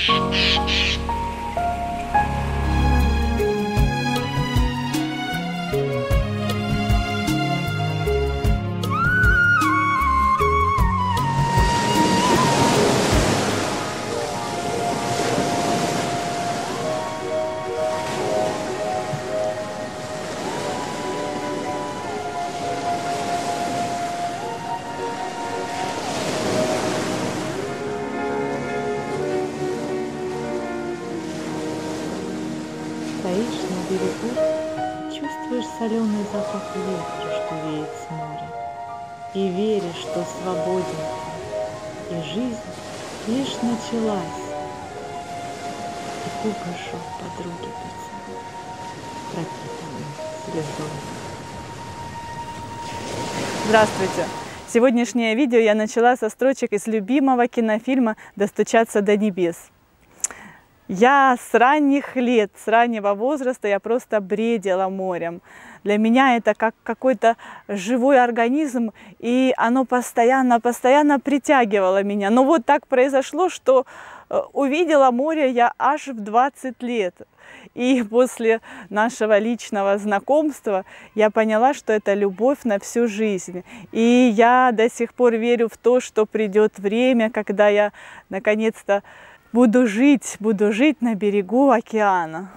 Shh, shh, shh. Здравствуйте! Сегодняшнее видео я начала со строчек из любимого кинофильма «Достучаться до небес». Я с ранних лет, с раннего возраста я просто бредила морем. Для меня это как какой-то живой организм, и оно постоянно, постоянно притягивало меня. Но вот так произошло, что увидела море я аж в 20 лет. И после нашего личного знакомства я поняла, что это любовь на всю жизнь. И я до сих пор верю в то, что придет время, когда я наконец-то буду жить, буду жить на берегу океана.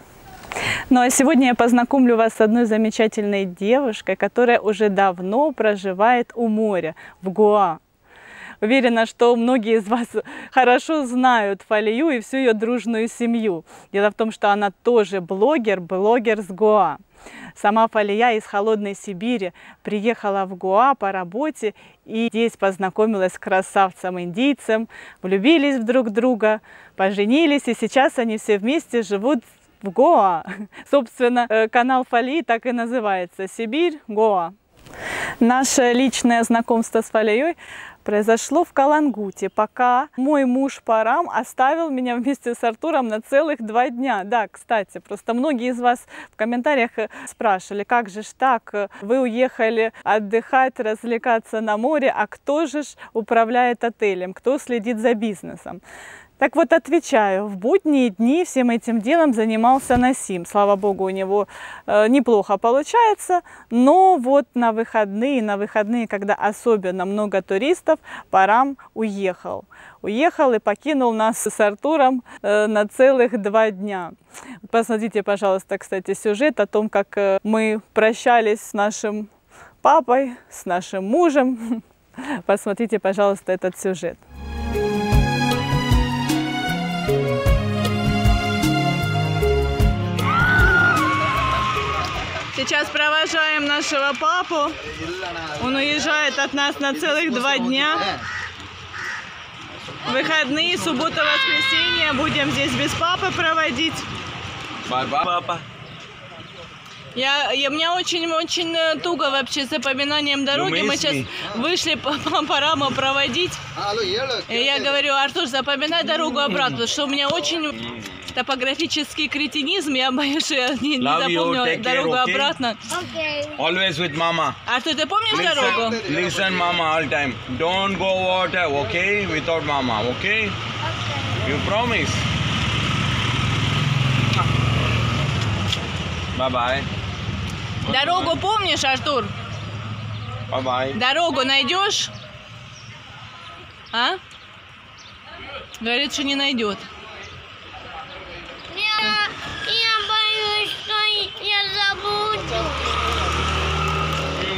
Ну а сегодня я познакомлю вас с одной замечательной девушкой, которая уже давно проживает у моря, в Гуа. Уверена, что многие из вас хорошо знают Фалию и всю ее дружную семью. Дело в том, что она тоже блогер, блогер с Гоа. Сама Фалия из холодной Сибири приехала в Гоа по работе и здесь познакомилась с красавцем-индийцем, влюбились в друг друга, поженились, и сейчас они все вместе живут в Гоа. Собственно, э, канал Фалии так и называется «Сибирь, Гоа». Наше личное знакомство с Фалией произошло в Калангуте, пока мой муж Парам оставил меня вместе с Артуром на целых два дня. Да, кстати, просто многие из вас в комментариях э, спрашивали, как же ж так, вы уехали отдыхать, развлекаться на море, а кто же ж управляет отелем, кто следит за бизнесом? Так вот, отвечаю, в будние дни всем этим делом занимался Насим. Слава богу, у него э, неплохо получается, но вот на выходные, на выходные, когда особенно много туристов, Парам уехал. Уехал и покинул нас с Артуром э, на целых два дня. Посмотрите, пожалуйста, кстати, сюжет о том, как э, мы прощались с нашим папой, с нашим мужем. Посмотрите, пожалуйста, этот сюжет. Сейчас провожаем нашего папу. Он уезжает от нас на целых два дня. Выходные, суббота, воскресенье будем здесь без папы проводить. Папа. Я, я, мне очень-очень э, туго вообще с запоминанием дороги. Мы сейчас вышли по, по Параму проводить. И я говорю, Артур, запоминай дорогу обратно, потому что у меня очень топографический кретинизм. Я боюсь, что я не, не Love you, запомню take care, дорогу okay? обратно. Always with mama. Артур, ты помнишь дорогу? Listen, listen, mama, all time. Don't go water, okay? Without mama, okay? You promise? Bye bye. Дорогу помнишь, Артур? Bye bye. Дорогу найдешь? А? Говорит, что не найдет. Я, я боюсь, что я забуду.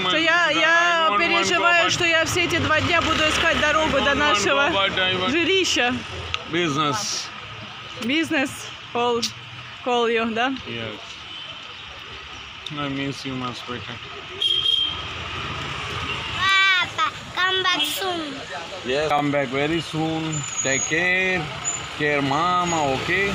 Что я, я переживаю, что я все эти два дня буду искать дорогу до нашего жилища. Business. Бизнес, call, call you, да? Yes. I miss you, my sweetie. Папа, come back soon. Yes. Come back very soon. Take care. Care mama, okay?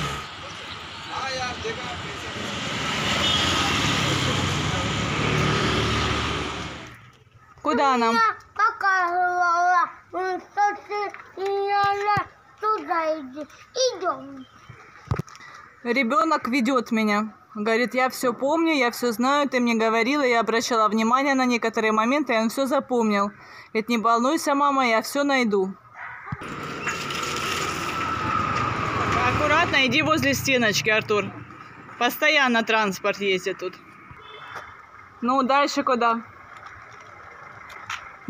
Куда нам? Показывала, что ты я туда иди. Идем. Ребенок ведет меня. Говорит, я все помню, я все знаю, ты мне говорила, я обращала внимание на некоторые моменты, и он все запомнил. Говорит, не волнуйся, мама, я все найду. Аккуратно, иди возле стеночки, Артур. Постоянно транспорт ездит тут. Ну, дальше куда?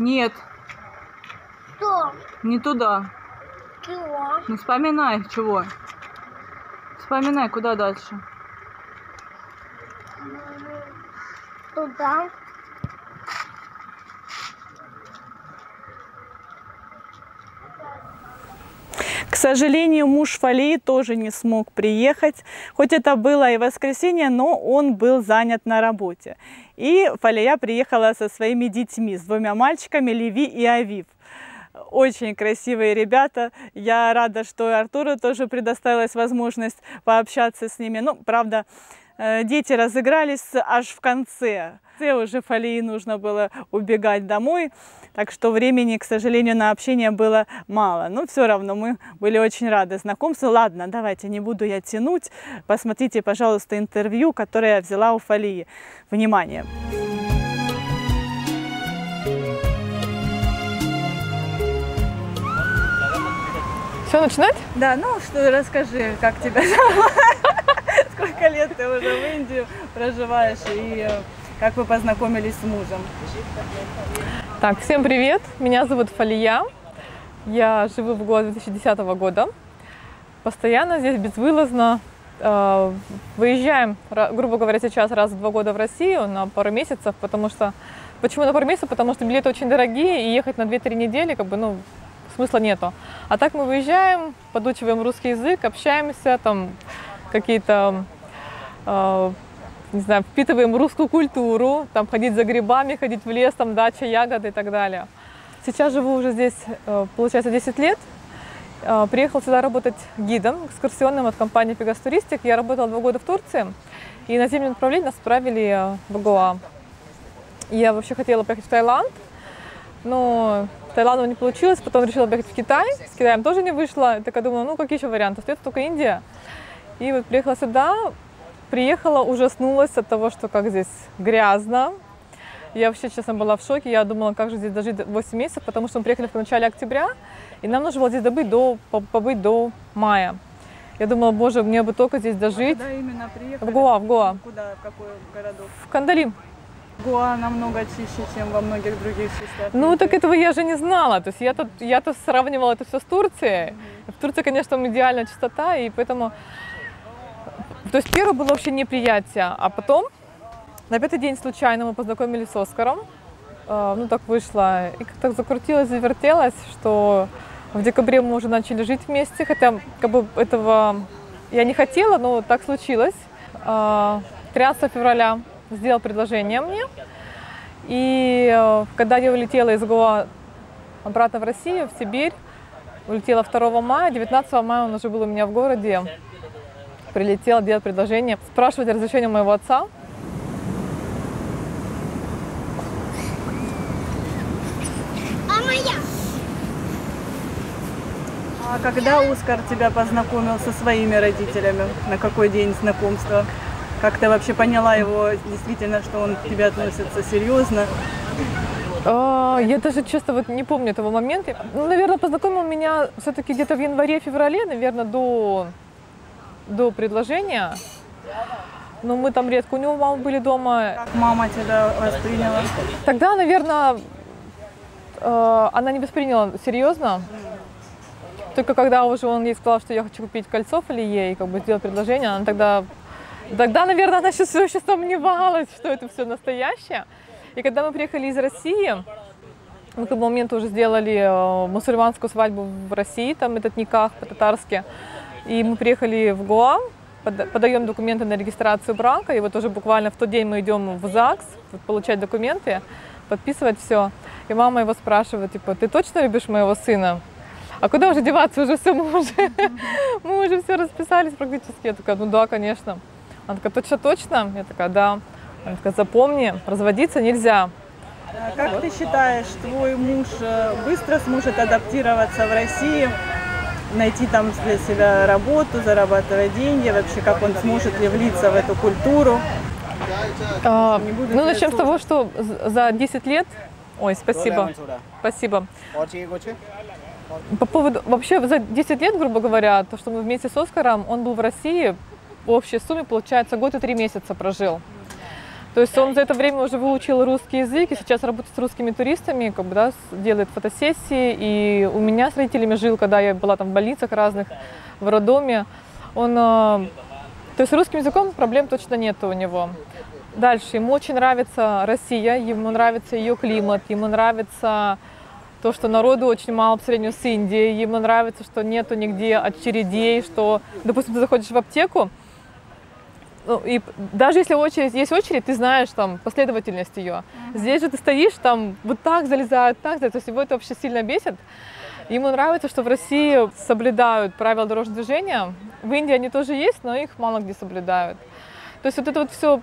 Нет, Что? не туда. Чего? Ну, вспоминай, чего. Вспоминай, куда дальше. Туда. Сожалению, муж Фалии тоже не смог приехать, хоть это было и воскресенье, но он был занят на работе. И Фалия приехала со своими детьми, с двумя мальчиками, Леви и Авив. Очень красивые ребята. Я рада, что Артуру тоже предоставилась возможность пообщаться с ними. Ну, правда, дети разыгрались аж в конце. В конце уже Фалии нужно было убегать домой, так что времени, к сожалению, на общение было мало. Но все равно мы были очень рады знакомству. Ладно, давайте, не буду я тянуть. Посмотрите, пожалуйста, интервью, которое я взяла у Фалии. Внимание! Все, начинать? Да, ну что, расскажи, как тебя зовут? Сколько лет ты уже в Индию проживаешь и э, как вы познакомились с мужем? Так, всем привет. Меня зовут Фалия. Я живу в Гоа 2010 года. Постоянно здесь безвылазно. Э, Выезжаем, грубо говоря, сейчас раз в два года в Россию на пару месяцев, потому что... Почему на пару месяцев? Потому что билеты очень дорогие, и ехать на 2-3 недели, как бы, ну, смысла нету. А так мы выезжаем, подучиваем русский язык, общаемся, там, какие-то э, не знаю, впитываем русскую культуру, там ходить за грибами, ходить в лес, там дача, ягоды и так далее. Сейчас живу уже здесь, э, получается, 10 лет. Э, Приехал сюда работать гидом экскурсионным от компании Пегас Туристик. Я работала два года в Турции, и на зимнее направление нас отправили в Гоа. Я вообще хотела поехать в Таиланд, но в Таиланду не получилось, потом решила поехать в Китай. С Китаем тоже не вышло. И такая думала, ну какие еще варианты? Остается только Индия. И вот приехала сюда, приехала, ужаснулась от того, что как здесь грязно. Я вообще, честно, была в шоке. Я думала, как же здесь дожить до 8 месяцев, потому что мы приехали в начале октября, и нам нужно было здесь добыть до, по- побыть до мая. Я думала, боже, мне бы только здесь дожить. Куда именно приехали? В Гоа, в Гоа. Куда, в какой городок? В Кандали. Гоа намного чище, чем во многих других частях. Ну, так этого я же не знала. То есть я-то, я-то сравнивала это все с Турцией. В Турции, конечно, там идеальная чистота, и поэтому... То есть первое было вообще неприятие, а потом на пятый день случайно мы познакомились с Оскаром. Э, Ну, так вышло. И как-то закрутилось, завертелось, что в декабре мы уже начали жить вместе, хотя как бы этого я не хотела, но так случилось. Э, 13 февраля сделал предложение мне. И э, когда я улетела из Гоа обратно в Россию, в Сибирь, улетела 2 мая, 19 мая он уже был у меня в городе, прилетел делать предложение, спрашивать разрешение моего отца. А моя? А когда Оскар тебя познакомил со своими родителями? На какой день знакомства? Как ты вообще поняла его действительно, что он к тебе относится серьезно? А, Я даже, честно, вот не помню этого момента. Ну, наверное, познакомил меня все-таки где-то в январе-феврале, наверное, до, до предложения. Но мы там редко у него мама были дома. Как мама тебя восприняла? Тогда, наверное, э, она не восприняла серьезно. Только когда уже он ей сказал, что я хочу купить кольцо Фалие и как бы сделать предложение, она тогда, тогда, наверное, она еще все еще сомневалась, что это все настоящее. И когда мы приехали из России, мы к этому моменту уже сделали э, мусульманскую свадьбу в России, там этот никах по-татарски. И мы приехали в пода- подаем документы на регистрацию брака, и вот уже буквально в тот день мы идем в ЗАГС получать документы, подписывать все. И мама его спрашивает, типа, ты точно любишь моего сына? А куда уже деваться, уже все, мы уже, мы уже все расписались практически. Я такая, ну да, конечно. Она такая, точно, точно? Я такая, да. Она такая, запомни, разводиться нельзя. А Как ты считаешь, твой муж э, быстро сможет адаптироваться в России, найти там для себя работу, зарабатывать деньги, вообще как он сможет ли влиться в эту культуру. А, ну, начнем с того, что за 10 лет... Ой, спасибо. Спасибо. По поводу... Вообще, за 10 лет, грубо говоря, то, что мы вместе с Оскаром, он был в России, в общей сумме, получается, год и три месяца прожил. То есть он за это время уже выучил русский язык и сейчас работает с русскими туристами, как бы, да, делает фотосессии. И у меня с родителями жил, когда я была там в больницах разных, в роддоме. Он, э, то есть русским языком проблем точно нет у него. Дальше, ему очень нравится Россия, ему нравится ее климат, ему нравится то, что народу очень мало по сравнению с Индией, ему нравится, что нету нигде очередей, что, допустим, ты заходишь в аптеку, ну, и даже если очередь, есть очередь, ты знаешь там последовательность ее. Здесь же ты стоишь, там вот так залезают, так залезают. То есть его это вообще сильно бесит. Ему нравится, что в России соблюдают правила дорожного движения. В Индии они тоже есть, но их мало где соблюдают. То есть вот это вот все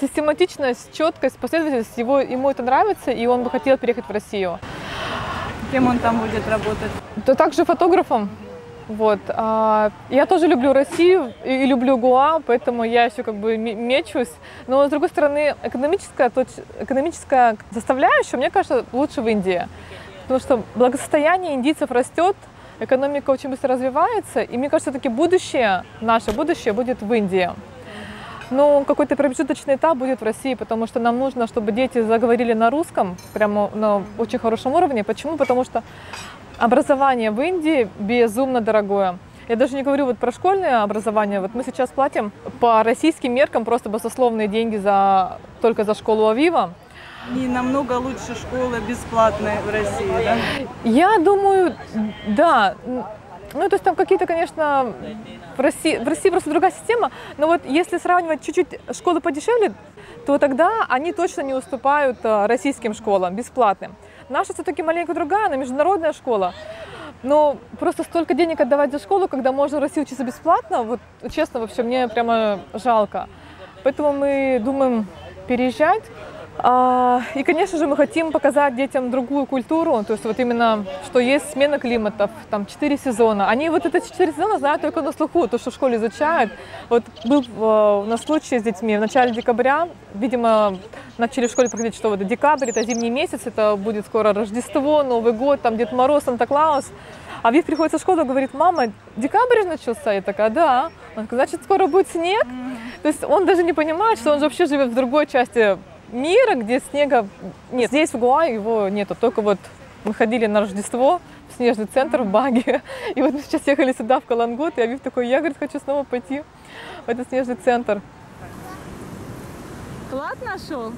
систематичность, четкость, последовательность, его, ему это нравится, и он бы хотел переехать в Россию. Кем он там будет работать? То также фотографом. Вот. а, Я тоже люблю Россию и люблю Гуа, поэтому я еще как бы ме- мечусь. Но с другой стороны, экономическая, точ- экономическая составляющая, мне кажется, лучше в Индии. Потому что благосостояние индийцев растет, экономика очень быстро развивается, и мне кажется, все-таки будущее, наше будущее будет в Индии. Но какой-то промежуточный этап будет в России, потому что нам нужно, чтобы дети заговорили на русском, прямо на очень хорошем уровне. Почему? Потому что образование в Индии безумно дорогое. Я даже не говорю вот про школьное образование. Вот мы сейчас платим по российским меркам просто баснословные деньги за, только за школу Авива. Не намного лучше школы бесплатные в России, да? Я думаю, да. Ну, то есть там какие-то, конечно, в России, в России просто другая система. Но вот если сравнивать чуть-чуть школы подешевле, то тогда они точно не уступают э, российским школам бесплатным. Наша все-таки маленько другая, она международная школа. Но просто столько денег отдавать за школу, когда можно в России учиться бесплатно, вот честно, вообще мне прямо жалко. Поэтому мы думаем переезжать. А, И, конечно же, мы хотим показать детям другую культуру, то есть вот именно, что есть смена климатов, там четыре сезона. Они вот это четыре сезона знают только на слуху, то, что в школе изучают. Вот был э, у нас случай с детьми в начале декабря, видимо, начали в школе проходить, что вот декабрь, это зимний месяц, это будет скоро Рождество, Новый год, там Дед Мороз, Санта-Клаус. А Вив приходит со школы и говорит, мама, декабрь начался? Я такая, да. Он говорит, значит, скоро будет снег? То есть он даже не понимает, что он же вообще живет в другой части мира, где снега нет. Здесь в Гуа его нету, только вот мы ходили на Рождество в снежный центр в Баге, и вот мы сейчас ехали сюда, в Калангут, и Авив такой, я, говорит, хочу снова пойти в этот снежный центр. Клад нашел?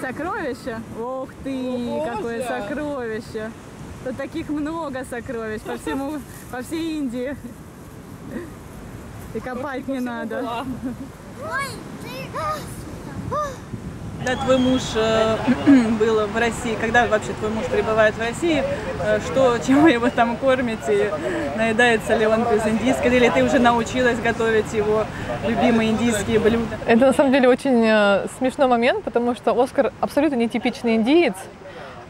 Сокровище? Ох ты, какое сокровище! Тут таких много сокровищ по всему, по всей Индии. И копать не надо. Ой, ты... Когда твой муж э, был в России, когда вообще твой муж пребывает в России, э, что, чем вы его там кормите, наедается ли он без индийской, или ты уже научилась готовить его любимые индийские блюда? Это на самом деле очень э, смешной момент, потому что Оскар абсолютно нетипичный индиец.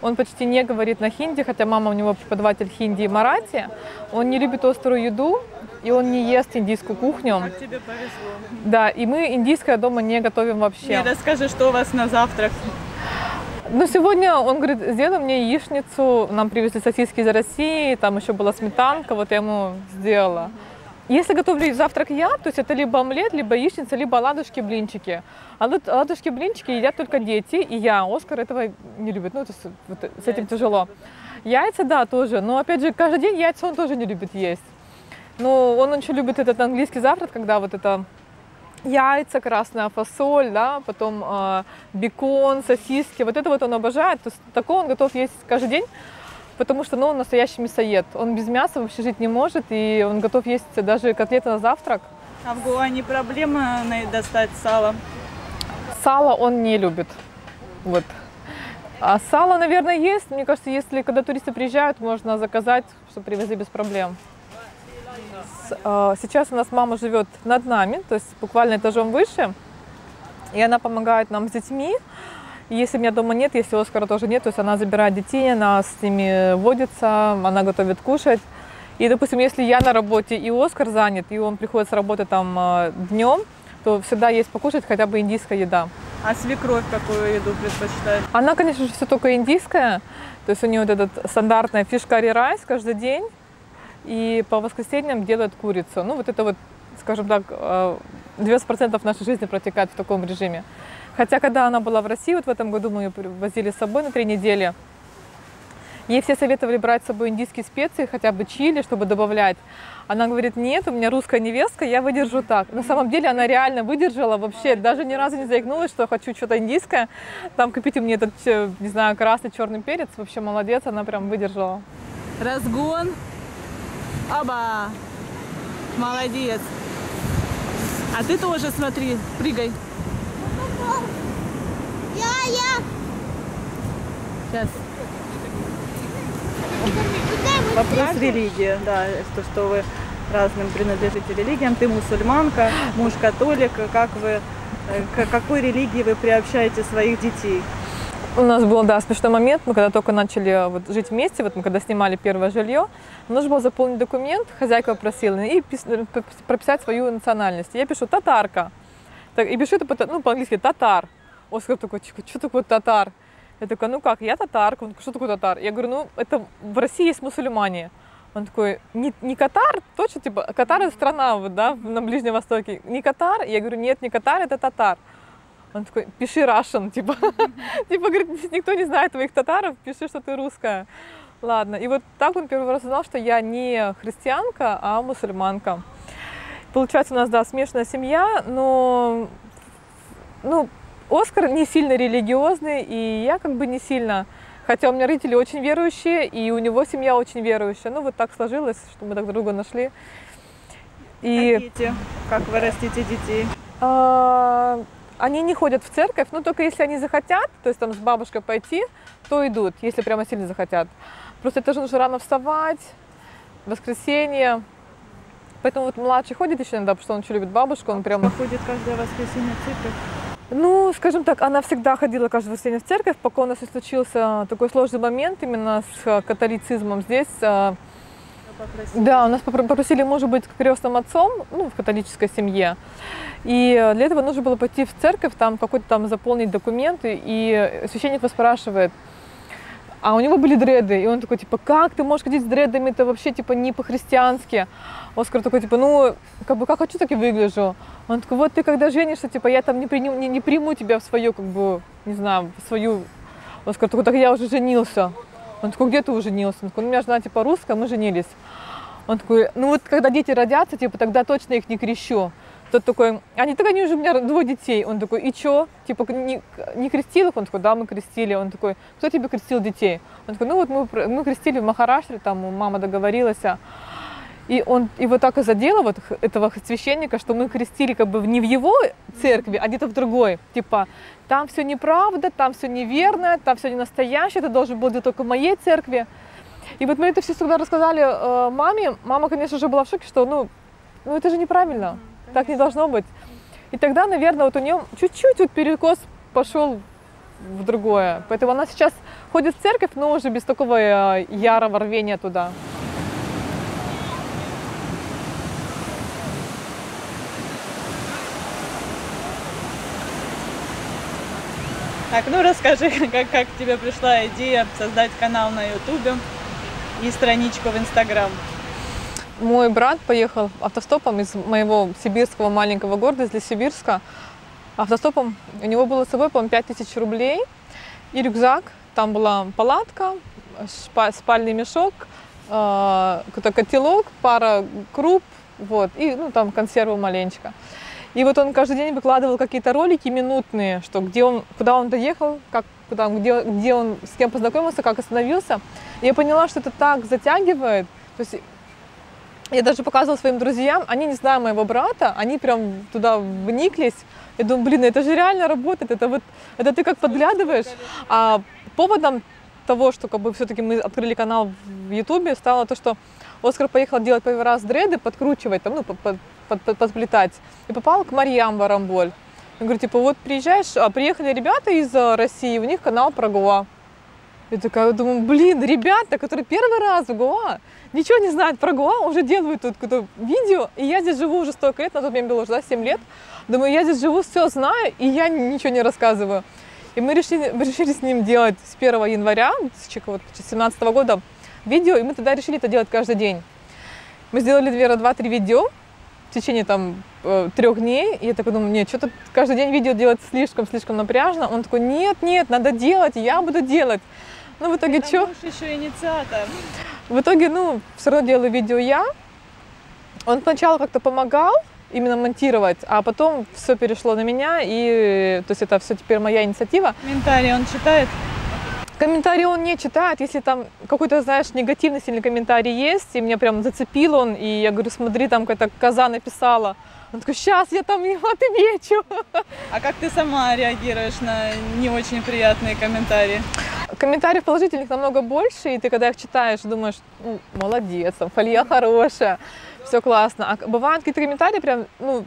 Он почти не говорит на хинди, хотя мама у него преподаватель хинди и марати. Он не любит острую еду, и он не ест индийскую кухню. Как тебе повезло. Да, и мы индийское дома не готовим вообще. Мне расскажи, что у вас на завтрак? Ну, сегодня он говорит, сделай мне яичницу, нам привезли сосиски из России, там еще была сметанка, вот я ему сделала. Если готовлю завтрак я, то есть это либо омлет, либо яичница, либо оладушки, блинчики. А вот оладушки, блинчики едят только дети, и я. Оскар этого не любит, ну, то есть вот с этим тяжело. Яйца, да, тоже, но опять же, каждый день яйца он тоже не любит есть. Но он еще любит этот английский завтрак, когда вот это яйца, красная фасоль, да, потом э, бекон, сосиски. Вот это вот он обожает. То есть такого он готов есть каждый день, потому что ну, он настоящий мясоед. Он без мяса вообще жить не может, и он готов есть даже котлеты на завтрак. А в Гоа не проблема достать сало? Сало он не любит. Вот. А сало, наверное, есть. Мне кажется, если когда туристы приезжают, можно заказать, чтобы привезли без проблем. Э, Сейчас у нас мама живет над нами, то есть буквально этажом выше, и она помогает нам с детьми. Если меня дома нет, если Оскара тоже нет, то есть она забирает детей, она с ними водится, она готовит кушать. И, допустим, если я на работе и Оскар занят, и он приходит с работы там днем, то всегда есть покушать хотя бы индийская еда. А свекровь какую еду предпочитает? Она, конечно же, все только индийская. То есть у нее вот этот стандартная фишкари райс каждый день. И по воскресеньям делает курицу. Ну, вот это вот, скажем так, э, 90% нашей жизни протекает в таком режиме. Хотя, когда она была в России, вот в этом году мы ее возили с собой на три недели, Ей все советовали брать с собой индийские специи, хотя бы чили, чтобы добавлять. Она говорит, нет, у меня русская невестка, я выдержу так. На самом деле она реально выдержала вообще, даже ни разу не заикнулась, что хочу что-то индийское. Там купите мне этот, э, не знаю, красный черный перец. Вообще молодец, она прям выдержала. Разгон. Оба. Молодец. А ты тоже смотри, прыгай. Я, я. Сейчас. Вопрос религии, да, то, что вы разным принадлежите религиям. Ты мусульманка, муж католик. Как вы, э, к какой религии вы приобщаете своих детей? У нас был, да, смешной момент. Мы когда только начали э, вот, жить вместе, вот мы когда снимали первое жилье, нужно было заполнить документ, хозяйка попросила, и э, прописать свою национальность. Я пишу «татарка». Так, и пишу это ну, по-английски «татар». Оскар такой, «Тихо, что такое татар? Я такая, ну как, я татарка. Он такой, что такое татар? Я говорю, ну это в России есть мусульмане. Он такой, не, не Катар, точно, типа, Катар это страна, вот, да, на Ближнем Востоке. Не Катар? Я говорю, нет, не Катар, это татар. Он такой, пиши Russian, типа, типа, говорит, «Здесь никто не знает твоих татаров, пиши, что ты русская. Ладно, и вот так он первый раз узнал, что я не христианка, а мусульманка. Получается у нас, да, смешанная семья, но, ну, Оскар не сильно религиозный, и я как бы не сильно. Хотя у меня родители очень верующие, и у него семья очень верующая. Ну, вот так сложилось, что мы друг друга нашли. А И дети? Как вы растите детей? а, они не ходят в церковь, но только если они захотят, то есть там с бабушкой пойти, то идут, если прямо сильно захотят. Просто это же нужно рано вставать, воскресенье. Поэтому вот младший ходит еще иногда, потому что он очень любит бабушку, он прям Ходит каждое воскресенье в церковь. Ну, скажем так, она всегда ходила каждое воскресенье в церковь, пока у нас не случился такой сложный момент именно с э, католицизмом здесь. Э, Да, у нас попро- попросили мужа быть крестным отцом, ну, в католической семье. И для этого нужно было пойти в церковь, там какой-то там заполнить документы, и священник вас спрашивает, а у него были дреды, и он такой, типа, как ты можешь ходить с дредами, это вообще, типа, не по-христиански. Оскар такой, типа, ну, как бы, как хочу, так и выгляжу. Он такой, вот ты когда женишься, типа, я там не, приню- не, не приму тебя в свою, как бы, не знаю, в свою... Оскар такой, так я уже женился. Он такой, где ты уже женился? Он такой, ну, у меня жена, типа, русская, мы женились. Он такой, ну, вот когда дети родятся, типа, тогда точно их не крещу. Тот такой, они так они уже у меня двое детей. Он такой, и чё? Типа, не, не крестил их? Он такой, да, мы крестили. Он такой, кто тебе крестил детей? Он такой, ну вот мы, мы крестили в Махараштре, там мама договорилась. А». И он его так и задело, вот этого священника, что мы крестили как бы не в его церкви, а где-то в другой. Типа, там все неправда, там все неверно, там все не настоящее, ты должен был делать только в моей церкви. И вот мы это все всегда рассказали э, маме. Мама, конечно же, была в шоке, что ну, ну это же неправильно, так не должно быть. И тогда, наверное, вот у нее чуть-чуть вот перекос пошел в другое. Поэтому она сейчас ходит в церковь, но уже без такого э, ярого рвения туда. Так, ну расскажи, как, как тебе пришла идея создать канал на Ютубе и страничку в Инстаграм. Мой брат поехал автостопом из моего сибирского маленького города, из Лесибирска. Автостопом у него было с собой, по-моему, 5000 рублей и рюкзак. Там была палатка, спальный мешок, э, какой-то котелок, пара круп, вот, и ну, там консервы маленечко. И вот он каждый день выкладывал какие-то ролики минутные, что где он, куда он доехал, как, куда, где, где он с кем познакомился, как остановился. И я поняла, что это так затягивает. То есть я даже показывала своим друзьям, они не знают моего брата, они прям туда вниклись. Я думаю, блин, это же реально работает, это вот, это ты как подглядываешь. А поводом того, что как бы все-таки мы открыли канал в Ютубе, стало то, что Оскар поехал делать первый раз дреды, подкручивать, там, ну, под, под- под- под- подплетать, и попал к Марьям Варамболь. Я говорю, типа, вот приезжаешь, а приехали ребята из э, России, у них канал про Гоа. Я такая думаю, блин, ребята, которые первый раз в Гоа, ничего не знают про Гоа, уже делают тут какое-то видео, и я здесь живу уже столько лет, на тот момент было уже да, 7 лет. Думаю, я здесь живу, все знаю, и я ничего не рассказываю. И мы решили, мы решили с ним делать с 1 января 2017 года видео, и мы тогда решили это делать каждый день. Мы сделали, наверное, 2-3 видео в течение там э, трех дней. И я такой думаю, нет, что-то каждый день видео делать слишком-слишком напряжно. Он такой, нет, нет, надо делать, я буду делать. Ну, в итоге что? еще инициатор. В итоге, ну, все равно делаю видео я. Он сначала как-то помогал именно монтировать, а потом все перешло на меня, и то есть это все теперь моя инициатива. Комментарии он читает? Комментарии он не читает, если там какой-то, знаешь, негативный сильный комментарий есть, и меня прям зацепил он, и я говорю, смотри, там какая-то коза написала. Он такой, сейчас я там ему отвечу. А как ты сама реагируешь на не очень приятные комментарии? Комментариев положительных намного больше, и ты когда их читаешь, думаешь, ну, молодец, фолья хорошая, все классно. А бывают какие-то комментарии прям, ну,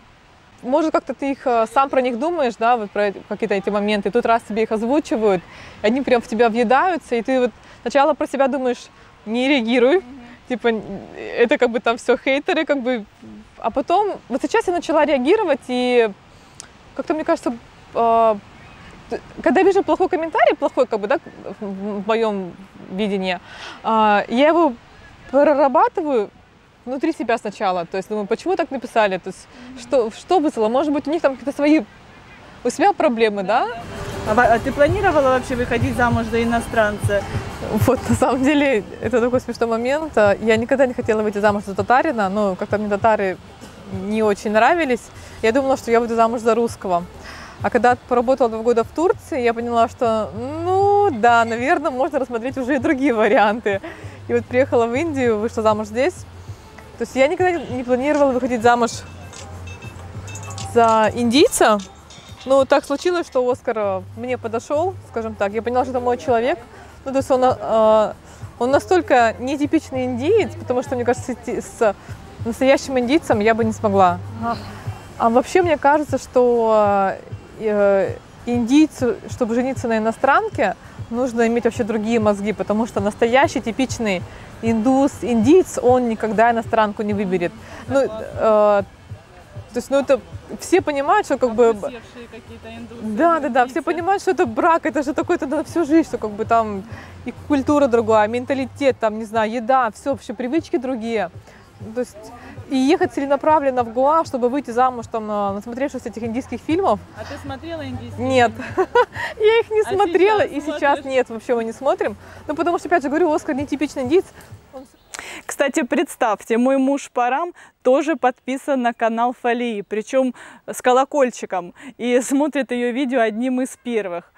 может, как-то ты их э, сам про них думаешь, да, вот про какие-то эти моменты, тут раз тебе их озвучивают, они прям в тебя въедаются, и ты вот сначала про себя думаешь, не реагируй, mm-hmm. типа, это как бы там все хейтеры, как бы, а потом, вот сейчас я начала реагировать, и как-то, мне кажется, э, когда вижу плохой комментарий, плохой, как бы, да, в моем видении, э, я его прорабатываю, внутри себя сначала. То есть думаю, почему так написали? То есть что, что вызвало? Может быть, у них там какие-то свои у себя проблемы, да? А, а ты планировала вообще выходить замуж за иностранца? Вот, на самом деле, это такой смешной момент. Я никогда не хотела выйти замуж за татарина, но как-то мне татары не очень нравились. Я думала, что я выйду замуж за русского. А когда поработала два года в Турции, я поняла, что, ну, да, наверное, можно рассмотреть уже и другие варианты. И вот приехала в Индию, вышла замуж здесь. То есть я никогда не планировала выходить замуж за индийца. Но так случилось, что Оскар э, мне подошел, скажем так. Я поняла, что это мой человек. Ну, то есть он, э, он настолько нетипичный индиец, потому что, мне кажется, с настоящим индийцем я бы не смогла. А вообще, мне кажется, что э, индийцу, чтобы жениться на иностранке, нужно иметь вообще другие мозги, потому что настоящий типичный индус, индиец, он никогда иностранку не выберет. Ну, э, то есть, ну это все понимают, что как бы... Да, да, да, все понимают, что это брак, это же такой-то на всю жизнь, что как бы там и культура другая, менталитет, там, не знаю, еда, все вообще привычки другие. То есть и ехать целенаправленно в Гоа, чтобы выйти замуж, там, насмотревшись этих индийских фильмов. А ты смотрела индийские Нет, я их не а смотрела, и сейчас нет, вообще мы не смотрим. Ну, потому что, опять же говорю, Оскар нетипичный индиец. Кстати, представьте, мой муж Парам тоже подписан на канал Фалии, причем с колокольчиком, и смотрит ее видео одним из первых.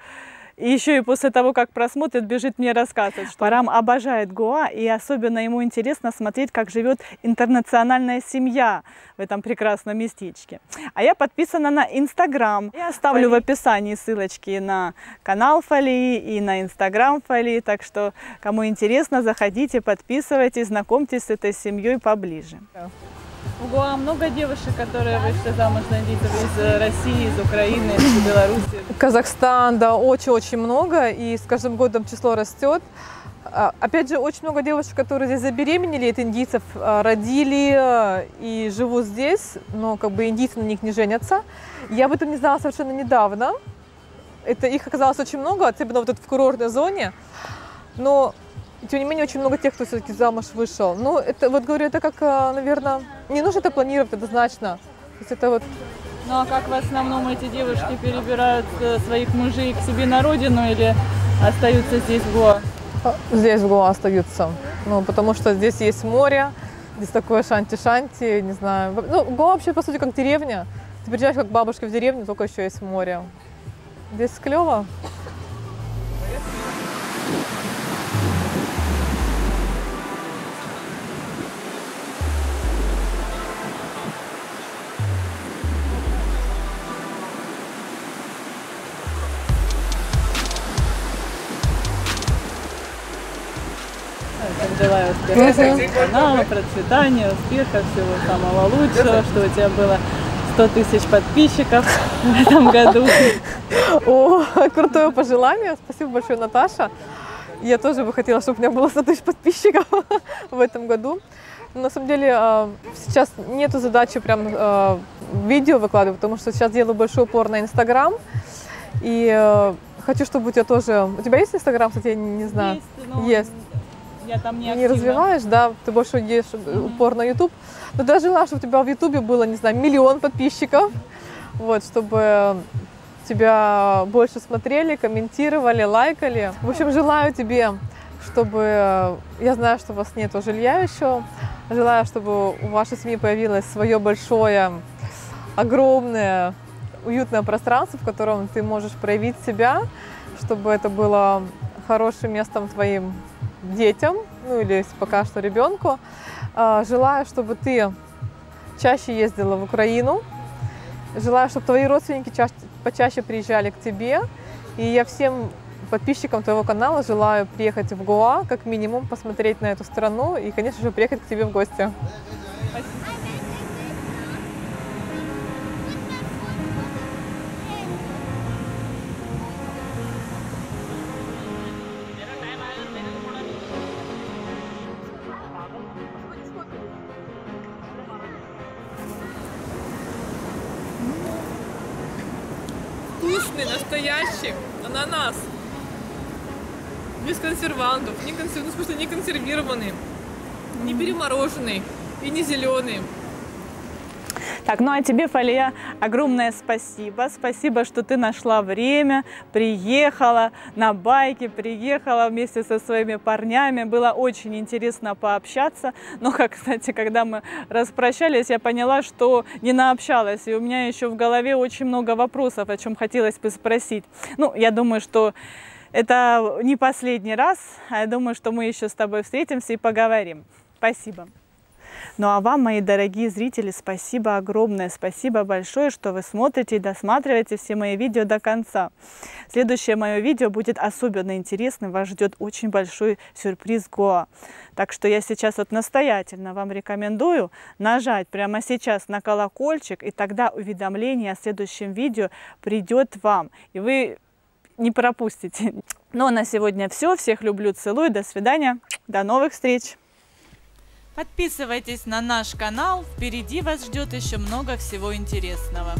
И еще и после того, как просмотрит, бежит мне рассказывать, что Парам обожает Гоа, и особенно ему интересно смотреть, как живет интернациональная семья в этом прекрасном местечке. А я подписана на Инстаграм. Я оставлю в описании ссылочки на канал Фали и на Инстаграм Фали, так что, кому интересно, заходите, подписывайтесь, знакомьтесь с этой семьей поближе. В Гоа много девушек, которые вышли замуж на из э, России, из Украины, из Беларуси. Казахстан, да, очень-очень много, и с каждым годом число растет. А, опять же, очень много девушек, которые здесь забеременели от индийцев, а, родили э, и живут здесь, но как бы индийцы на них не женятся. Я об этом не знала совершенно недавно. Это их оказалось очень много, особенно вот в курортной зоне. Но тем не менее, очень много тех, кто все-таки замуж вышел. Ну, это, вот говорю, это как, а, наверное, не нужно это планировать однозначно. То есть это вот... Ну, а как в основном эти девушки перебирают э, своих мужей к себе на родину или остаются здесь в Гоа? А, здесь в Гоа остаются. Ну, потому что здесь есть море, здесь такое шанти-шанти, не знаю. Ну, Гоа вообще, по сути, как деревня. Ты приезжаешь как бабушка в деревню, только еще есть море. Здесь клево. успеха канала, процветания, успеха, всего самого лучшего, что у тебя было 100 тысяч подписчиков в этом году. О, крутое пожелание. Спасибо большое, Наташа. Я тоже бы хотела, чтобы у меня было 100 тысяч подписчиков в этом году. Но на самом деле а, сейчас нету задачи прям а, видео выкладывать, потому что сейчас делаю большой упор на Инстаграм. И э, хочу, чтобы у тебя тоже... У тебя есть Инстаграм, кстати, я не знаю? но Есть. Я там не, Не активна. развиваешь, да, ты больше делаешь э, упор на YouTube. Но даже желаю, чтобы у тебя в YouTube было, не знаю, миллион подписчиков, вот, чтобы тебя больше смотрели, комментировали, лайкали. В общем, желаю тебе, чтобы... Я знаю, что у вас нет жилья еще. Желаю, чтобы у вашей семьи появилось свое большое, огромное, уютное пространство, в котором ты можешь проявить себя, чтобы это было хорошим местом твоим детям, ну или пока что ребенку. А, Желаю, чтобы ты чаще ездила в Украину. Желаю, чтобы твои родственники чаще, почаще приезжали к тебе. И я всем подписчикам твоего канала желаю приехать в Гоа, как минимум, посмотреть на эту страну и, конечно же, приехать к тебе в гости. Вкусный, ананас. Без консервантов, не, консер... ну, в смысле, не консервированный, не перемороженный и не зеленый. Так, ну а тебе, Фалия, огромное спасибо. Спасибо, что ты нашла время, приехала на байке, приехала вместе со своими парнями. Было очень интересно пообщаться. Но, как, кстати, когда мы распрощались, я поняла, что не наобщалась. И у меня еще в голове очень много вопросов, о чем хотелось бы спросить. Ну, я думаю, что это не последний раз, а я думаю, что мы еще с тобой встретимся и поговорим. Спасибо. Ну а вам, мои дорогие зрители, спасибо огромное, спасибо большое, что вы смотрите и досматриваете все мои видео до конца. Следующее мое видео будет особенно интересным, вас ждет очень большой сюрприз Гоа. Так что я сейчас вот настоятельно вам рекомендую нажать прямо сейчас на колокольчик, и тогда уведомление о следующем видео придет вам, и вы не пропустите. Ну а на сегодня все. Всех люблю, целую. До свидания. До новых встреч. Подписывайтесь на наш канал. Впереди вас ждет еще много всего интересного.